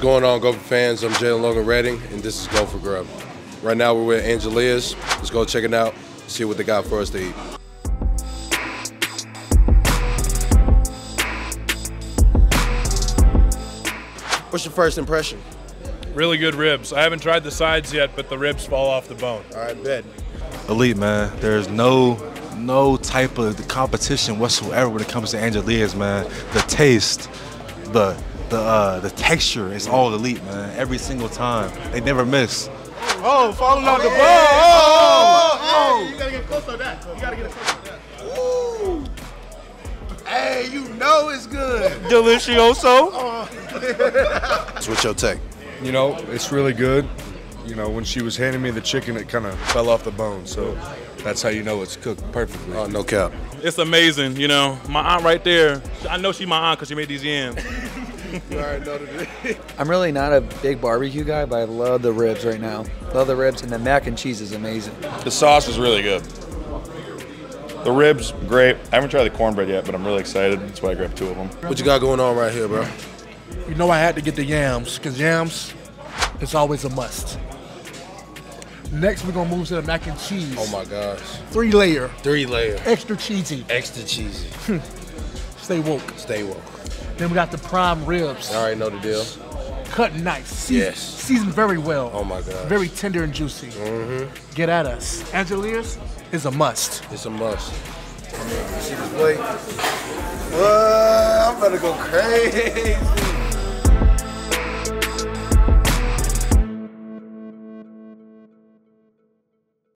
What's going on, Gopher fans? I'm Jalen Logan Redding, and this is Gopher Grub. Right now, we're with Angelea's. Let's go check it out, see what they got for us to eat. What's your first impression? Really good ribs. I haven't tried the sides yet, but the ribs fall off the bone. All right, bet. elite, man. There's no no type of competition whatsoever when it comes to Angelea's, man. The taste, the the uh, the texture is all elite, man. Every single time, they never miss. Oh, falling off the bone. Oh, oh, You gotta get close on that. You gotta get close on that. Ooh. Hey, you know it's good. Delicioso. What's your take? You know, it's really good. You know, when she was handing me the chicken, it kind of fell off the bone. So that's how you know it's cooked perfectly. Oh, no cap. It's amazing, you know. My aunt right there. I know she my aunt because she made these yams. You already know the I'm really not a big barbecue guy, but I love the ribs right now. Love the ribs, and the mac and cheese is amazing. The sauce is really good. The ribs, great. I haven't tried the cornbread yet, but I'm really excited. That's why I grabbed two of them. What you got going on right here, bro? You know I had to get the yams, because yams is always a must. Next, we're gonna move to the mac and cheese. Oh my gosh. Three layer, Three layer. extra cheesy. Extra cheesy. Stay woke. Stay woke. Then we got the prime ribs, I already know the deal. cut nice, seasoned, Yes. seasoned very well. Oh my God. Very tender and juicy. Mm-hmm. Get at us. Angelea's is a must. It's a must. See this plate? What? I'm gonna go crazy.